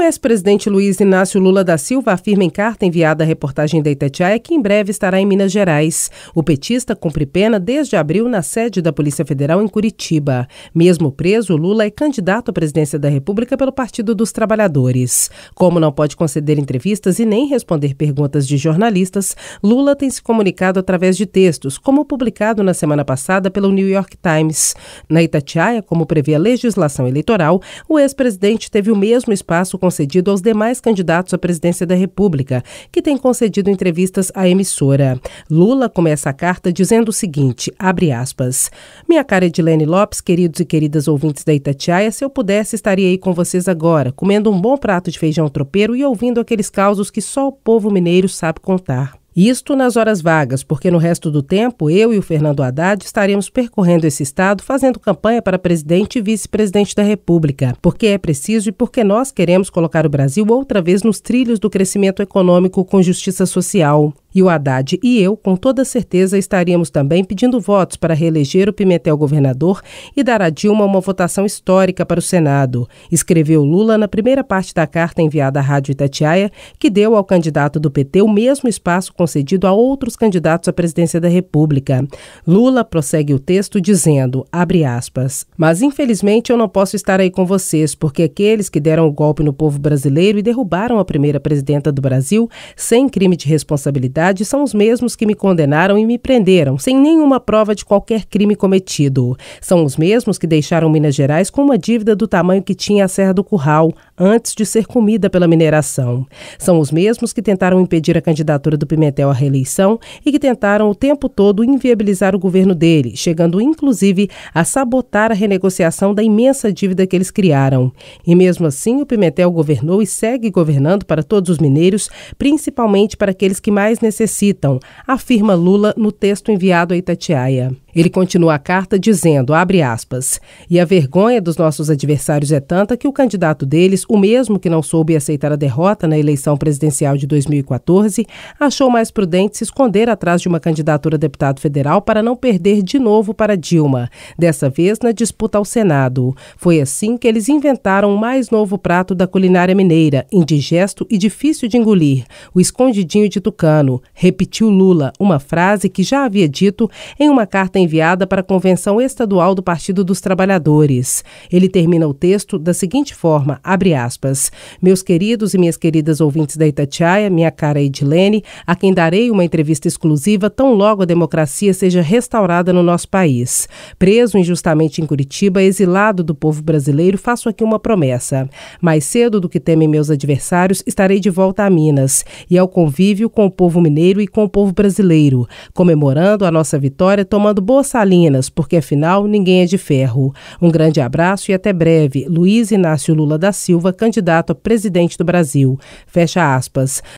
O ex-presidente Luiz Inácio Lula da Silva afirma em carta enviada à reportagem da Itatiaia que em breve estará em Minas Gerais. O petista cumpre pena desde abril na sede da Polícia Federal em Curitiba. Mesmo preso, Lula é candidato à presidência da República pelo Partido dos Trabalhadores. Como não pode conceder entrevistas e nem responder perguntas de jornalistas, Lula tem se comunicado através de textos, como publicado na semana passada pelo New York Times. Na Itatiaia, como prevê a legislação eleitoral, o ex-presidente teve o mesmo espaço concedido aos demais candidatos à presidência da República, que têm concedido entrevistas à emissora. Lula começa a carta dizendo o seguinte, abre aspas, Minha cara Edilene Lopes, queridos e queridas ouvintes da Itatiaia, se eu pudesse estaria aí com vocês agora, comendo um bom prato de feijão tropeiro e ouvindo aqueles causos que só o povo mineiro sabe contar. Isto nas horas vagas, porque no resto do tempo eu e o Fernando Haddad estaremos percorrendo esse estado fazendo campanha para presidente e vice-presidente da República, porque é preciso e porque nós queremos colocar o Brasil outra vez nos trilhos do crescimento econômico com justiça social. E o Haddad e eu, com toda certeza, estaríamos também pedindo votos para reeleger o Pimentel governador e dar a Dilma uma votação histórica para o Senado, escreveu Lula na primeira parte da carta enviada à Rádio Itatiaia, que deu ao candidato do PT o mesmo espaço concedido a outros candidatos à presidência da República. Lula prossegue o texto dizendo, abre aspas, mas infelizmente eu não posso estar aí com vocês, porque aqueles que deram o golpe no povo brasileiro e derrubaram a primeira presidenta do Brasil sem crime de responsabilidade são os mesmos que me condenaram e me prenderam, sem nenhuma prova de qualquer crime cometido. São os mesmos que deixaram Minas Gerais com uma dívida do tamanho que tinha a Serra do Curral, antes de ser comida pela mineração. São os mesmos que tentaram impedir a candidatura do Pimentel à reeleição e que tentaram o tempo todo inviabilizar o governo dele, chegando inclusive a sabotar a renegociação da imensa dívida que eles criaram. E mesmo assim, o Pimentel governou e segue governando para todos os mineiros, principalmente para aqueles que mais necessitam necessitam, afirma Lula no texto enviado a Itatiaia. Ele continua a carta dizendo, abre aspas, e a vergonha dos nossos adversários é tanta que o candidato deles, o mesmo que não soube aceitar a derrota na eleição presidencial de 2014, achou mais prudente se esconder atrás de uma candidatura a deputado federal para não perder de novo para Dilma, dessa vez na disputa ao Senado. Foi assim que eles inventaram o mais novo prato da culinária mineira, indigesto e difícil de engolir, o escondidinho de tucano, repetiu Lula, uma frase que já havia dito em uma carta enviada para a Convenção Estadual do Partido dos Trabalhadores. Ele termina o texto da seguinte forma, abre aspas, Meus queridos e minhas queridas ouvintes da Itatiaia, minha cara Edilene, a quem darei uma entrevista exclusiva tão logo a democracia seja restaurada no nosso país. Preso injustamente em Curitiba, exilado do povo brasileiro, faço aqui uma promessa. Mais cedo do que temem meus adversários, estarei de volta a Minas e ao convívio com o povo mineiro e com o povo brasileiro, comemorando a nossa vitória, tomando Boas Salinas, porque afinal ninguém é de ferro. Um grande abraço e até breve. Luiz Inácio Lula da Silva, candidato a presidente do Brasil. Fecha aspas.